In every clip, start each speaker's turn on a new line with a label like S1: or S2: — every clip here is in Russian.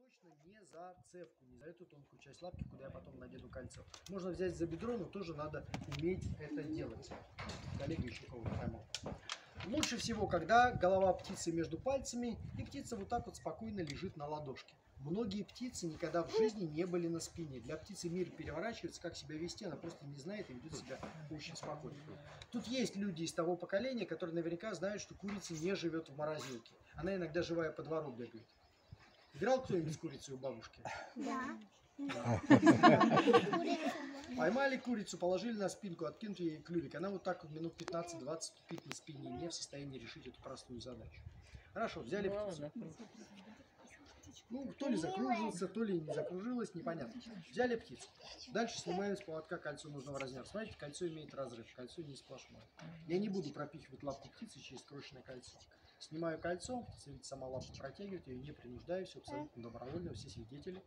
S1: точно не за цевку, не за эту тонкую часть лапки, куда я потом надену кольцо. Можно взять за бедро, но тоже надо уметь это делать. Коллега еще кого-то поймал. Лучше всего, когда голова птицы между пальцами, и птица вот так вот спокойно лежит на ладошке. Многие птицы никогда в жизни не были на спине. Для птицы мир переворачивается, как себя вести, она просто не знает и ведет себя очень спокойно. Тут есть люди из того поколения, которые наверняка знают, что курица не живет в морозилке. Она иногда живая по двору бегает. Играл кто-нибудь с курицей у бабушки?
S2: Да.
S1: Поймали курицу, положили на спинку, откинули ей клювик. Она вот так вот минут 15-20 тупит на спине, не в состоянии решить эту простую задачу. Хорошо, взяли птицу. Ну, то ли закружился, то ли не закружилась, непонятно. Взяли птицу. Дальше снимаем с поводка кольцо нужного размера. Смотрите, кольцо имеет разрыв, кольцо не сплошное. Я не буду пропихивать лапку птицы через крошечное кольцо. Снимаю кольцо, сама лапку протягивает, ее не принуждаю, все абсолютно добровольно, все свидетели.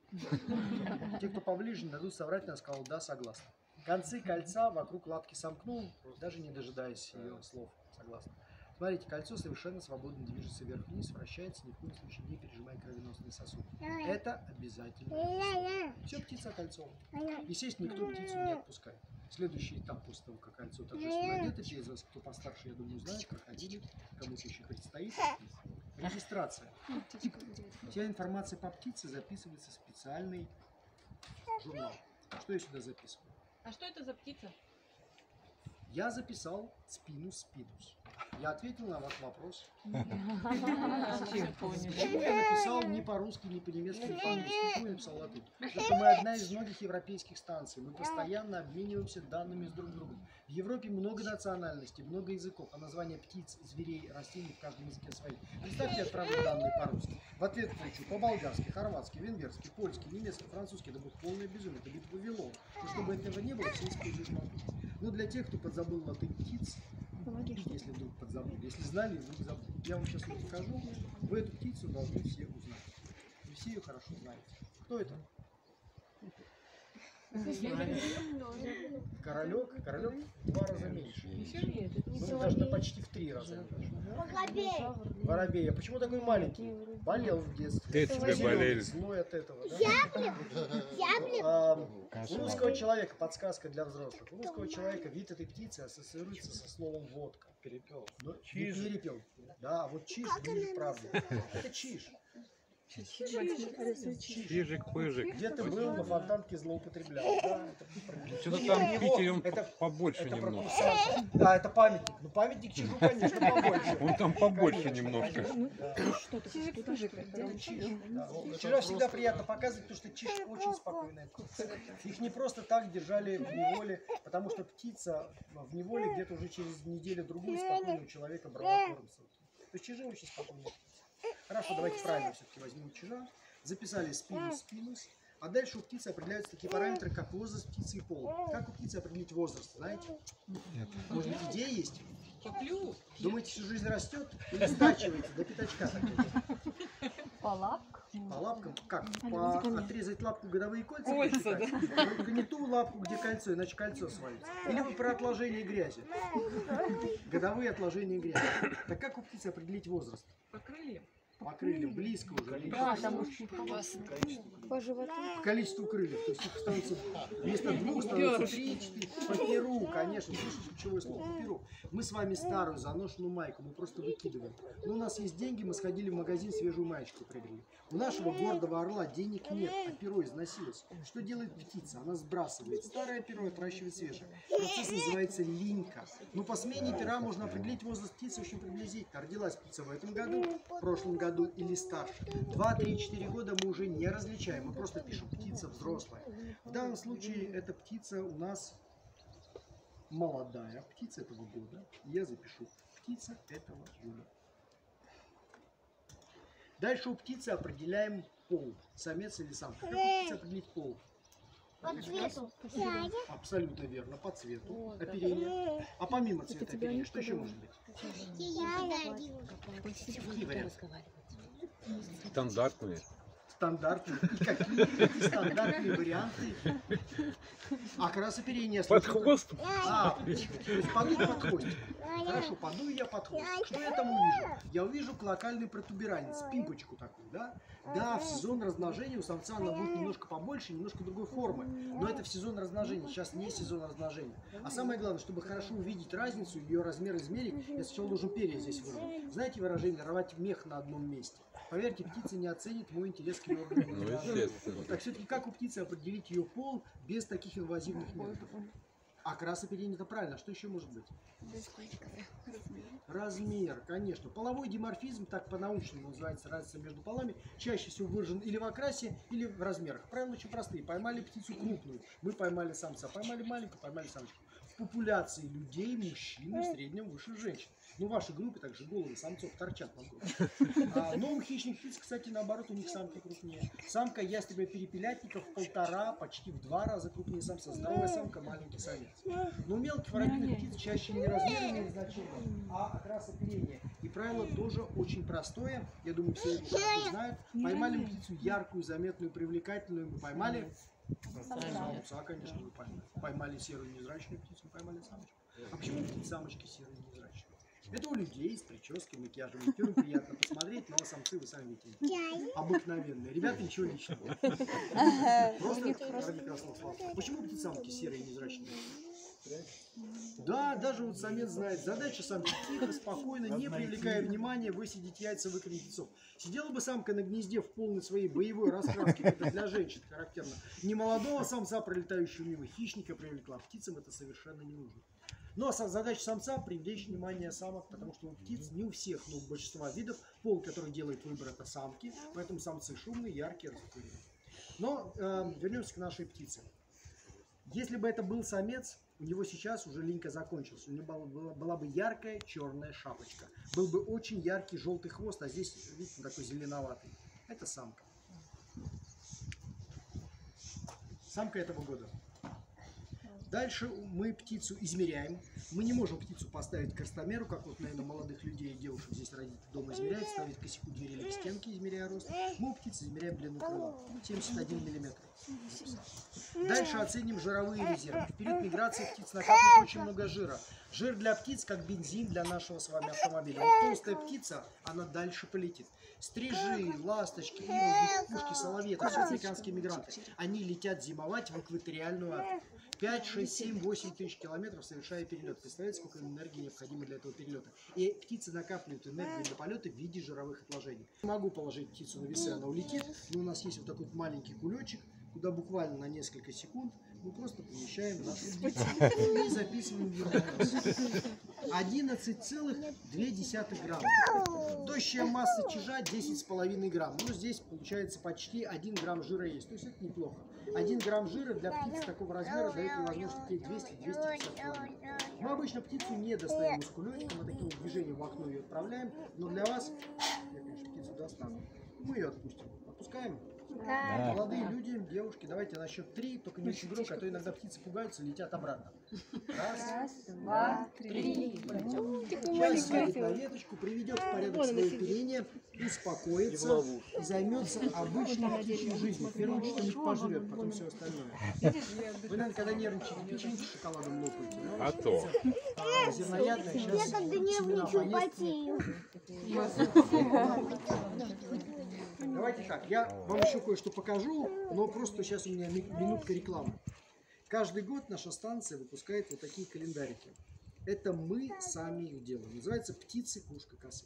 S1: Те, кто поближе, дадут соврать, она сказала, да, согласна. Концы кольца вокруг лапки сомкнул, даже не дожидаясь ее слов, согласна. Смотрите, кольцо совершенно свободно движется вверх-вниз, вращается, ни в коем случае не пережимая кровеносные сосуды. Это обязательно. Все, птица окольцована. Естественно, никто птицу не отпускает. Следующий этап после того, как кольцо торжественно надето, из вас, кто постарше, я думаю, знают, как ходили, кому-то еще предстоит. Регистрация. Вся информация по птице записывается в специальный журнал. Что я сюда записываю?
S3: А что это за птица?
S1: Я записал спинус спинус. Я ответил на ваш вопрос. Почему я написал не по-русски, не по-немецки, не по-английски? Почему я написал латынь? Потому что мы одна из многих европейских станций. Мы постоянно обмениваемся данными с друг другом. В Европе много национальностей, много языков, а названия птиц, зверей, растений в каждом языке свои. Представьте, я отправлю данные по-русски. В ответ получу по-болгарски, хорватски, венгерски, польски, немецки, французски. Это будет полное безумие, это будет Вавилон. И чтобы этого не было, все используют латынь. Но для тех, кто подзабыл латынь птиц, если вдруг подзабыли. Если знали, вдруг забыли. Я вам сейчас ее покажу. Вы эту птицу должны все узнать. Вы все ее хорошо знаете. Кто это? Королек. Королек в два раза меньше. Ну, даже на почти в три раза меньше.
S2: Воробей.
S1: Воробей. А почему такой маленький? Болел в детстве.
S4: Детстве
S1: Зелёный,
S4: болели.
S1: Злой от этого, да?
S2: Зяблик.
S1: А, У русского человека, подсказка для взрослых, у русского человека вид этой птицы ассоциируется со словом водка. Перепел. Ну, не перепел. Да, вот чиж правде. Это чиж.
S4: Чижик-пыжик.
S1: Где-то был, на фонтанке злоупотреблял. Да, это про-
S4: Что-то там в Питере он
S1: это,
S4: побольше
S1: это курсанта. Да, это памятник. Ну, памятник чижу, конечно, побольше.
S4: Он там побольше
S1: Конечно,
S4: немножко.
S1: конечно, да. Это чиж. Да. Чижа всегда приятно показывать, потому что чиж очень спокойная птица. Их не просто так держали в неволе, потому что птица в неволе где-то уже через неделю-другую спокойно у человека брала корм. То есть чижи очень спокойные птицы. Хорошо, давайте правильно все-таки возьмем чижа. Записали спинус, спинус. А дальше у птицы определяются такие параметры, как возраст птицы и пол. Как у птицы определить возраст, знаете? Может быть, идея есть?
S3: По клюву?
S1: Думаете, всю жизнь растет или стачивается до пятачка?
S5: По лапкам.
S1: По лапкам? Как? По отрезать лапку годовые кольца?
S3: Кольца,
S1: посчитать? Только не ту лапку, где кольцо, иначе кольцо свалится. Или вы про отложение грязи? Годовые отложения грязи. Так как у птицы определить возраст?
S3: По крыльям?
S1: По крыльям, близко уже.
S5: Да, там уж по животу.
S1: По количеству крыльев. То есть их становится вместо двух становится три, четыре. По перу, конечно. Слышите ключевое слово? По перу. Мы с вами старую заношенную майку, мы просто выкидываем. Но у нас есть деньги, мы сходили в магазин, свежую маечку приобрели. У нашего гордого орла денег нет, а перо износилось. Что делает птица? Она сбрасывает старое перо и отращивает свежее. Процесс называется линька. Но по смене пера можно определить возраст птицы очень приблизительно. Родилась птица в этом году, в прошлом году или старше. 2, 3, 4 года мы уже не различаем, мы просто пишем птица взрослая. В данном случае эта птица у нас молодая птица этого года. Я запишу птица этого года. Дальше у птицы определяем пол. Самец или самка. Как у птицы определить пол?
S2: По цвету.
S1: Абсолютно верно, по цвету, оперение. А помимо цвета оперения, что еще может быть? Какие варианты?
S4: Стандартные.
S1: Стандартные. И какие эти стандартные варианты? Окрас оперения.
S4: Под
S1: слушай,
S4: хвост?
S1: А, то есть подуй под хвостик. Хорошо, подую я под хвост. Что я там увижу? Я увижу клокальный протуберанец, пимпочку такую, да? Да, в сезон размножения у самца она будет немножко побольше, немножко другой формы. Но это в сезон размножения, сейчас не сезон размножения. А самое главное, чтобы хорошо увидеть разницу, ее размер измерить, я сначала должен перья здесь выровнять. Знаете выражение «рвать мех на одном месте»? Поверьте, птица не оценит мой интерес к ее.
S4: Ну, естественно.
S1: Так все-таки как у птицы определить ее пол без таких инвазивных методов? Окрас оперения это правильно. Что еще может быть? Размер, конечно. Половой диморфизм, так по-научному называется разница между полами, чаще всего выражен или в окрасе, или в размерах. Правила очень простые. Поймали птицу крупную, мы поймали самца. Поймали маленькую, поймали самочку. Популяции людей мужчины в среднем выше женщин. Ну, в вашей группе также головы самцов торчат на груди. А, но у хищных птиц, кстати, наоборот, у них самки крупнее. Самка ястреба перепелятников в полтора, почти в два раза крупнее самца. Здоровая самка, маленький самец. Но у мелких воротных птиц чаще не размер имеет значение, а окрас оперения. И правило тоже очень простое. Я думаю, все это знают. Поймали птицу яркую, заметную, привлекательную. Мы поймали самца, конечно, вы поймали. Поймали серую незрачную птицу, поймали самочку. А почему самочки серые незрачные? Это у людей с прической, макияжем, маникюром приятно посмотреть, но самцы вы сами видите. Обыкновенные. Ребята, ничего личного. Просто ради красного слова. Почему птицы самки серые и незрачные? Да, даже вот самец знает. Задача самки тихо, спокойно, не привлекая внимания, высидеть яйца, выкрыть яйцо. Сидела бы самка на гнезде в полной своей боевой раскраске, это для женщин характерно. Не молодого самца, пролетающего мимо хищника, привлекла. Птицам это совершенно не нужно. Но са- задача самца привлечь внимание самок, потому что у птиц не у всех, но у большинства видов пол, который делает выбор, это самки, поэтому самцы шумные, яркие, разокуренные. Но э, вернемся к нашей птице. Если бы это был самец, у него сейчас уже линька закончилась. У него была, была- бы яркая черная шапочка. Был бы очень яркий желтый хвост, а здесь, видите, такой зеленоватый. Это самка. Самка этого года. Дальше мы птицу измеряем. Мы не можем птицу поставить к ростомеру, как вот, наверное, молодых людей и девушек здесь родители дома измеряют, ставить косяку двери или к стенке, измеряя рост. Мы у птицы измеряем длину крыла. 71 миллиметр. Дальше оценим жировые резервы. В период миграции птиц накапливает очень много жира. Жир для птиц как бензин для нашего с вами автомобиля. Вот толстая птица, она дальше полетит. Стрижи, ласточки, иволги, кукушки, соловьи, это все африканские мигранты. Они летят зимовать в экваториальную Африку. 5, 6, 7, 8 тысяч километров совершая перелет. Представляете, сколько энергии необходимо для этого перелета? И птицы накапливают энергию для полета в виде жировых отложений. Могу положить птицу на весы, она улетит, но у нас есть вот такой маленький кулечек, куда буквально на несколько секунд мы просто помещаем нашу птицу и записываем ее. 11,2 грамма. Тощая масса чижа 10,5 грамм. Ну, здесь получается почти 1 грамм жира есть. То есть это неплохо. 1 грамм жира для птицы такого размера дает ей возможность лететь 200-250 километров. Мы обычно птицу не достаем из кулечка, мы таким движением в окно ее отправляем. Но для вас, я, конечно, птицу достану, мы ее отпустим. Отпускаем? Молодые люди, девушки, давайте на счет три, только не очень громко, а то иногда птицы пугаются и летят обратно. Раз,
S5: Два, три.
S1: Сейчас сядет на веточку, приведет в порядок свое оперение, успокоится и займется обычной птичьей жизнью. В первую очередь не пожрет, потом все остальное. Вы, наверное, когда нервничаете, печеньки с шоколадом лопаете. да?
S4: А то.
S1: А, Зерноядная,
S2: Я
S1: сейчас
S2: когда
S1: семена
S2: нервничаю, потею.
S1: Давайте так, я вам еще кое-что покажу, но просто сейчас у меня ми- минутка рекламы. Каждый год наша станция выпускает вот такие календарики. Это мы сами их делаем. Называется «Птицы, кушка, косы».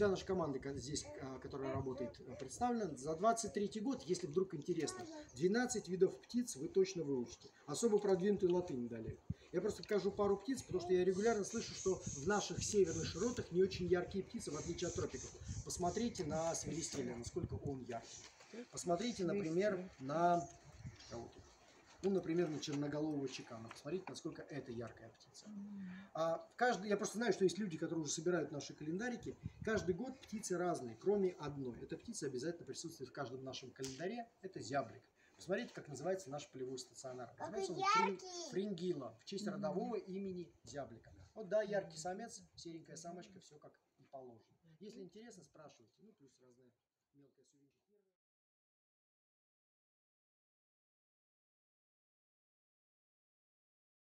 S1: Вся наша команда ко- здесь, а, которая работает, а, представлена. За 23 год, если вдруг интересно, 12 видов птиц вы точно выучите. Особо продвинутую латынь дали. Я просто покажу пару птиц, потому что я регулярно слышу, что в наших северных широтах не очень яркие птицы, в отличие от тропиков. Посмотрите на свиристеля, насколько он яркий. Посмотрите, например, на... кого тут? Ну, например, на черноголового чекана. Посмотрите, насколько это яркая птица. А каждый, я просто знаю, что есть люди, которые уже собирают наши календарики. Каждый год птицы разные, кроме одной. Эта птица обязательно присутствует в каждом нашем календаре. Это зяблик. Посмотрите, как называется наш полевой стационар. Называется он фрин- фрингила, в честь родового имени зяблика. Вот да, яркий самец, серенькая самочка, все как и положено. Если интересно, спрашивайте. Ну, плюс сувенирная.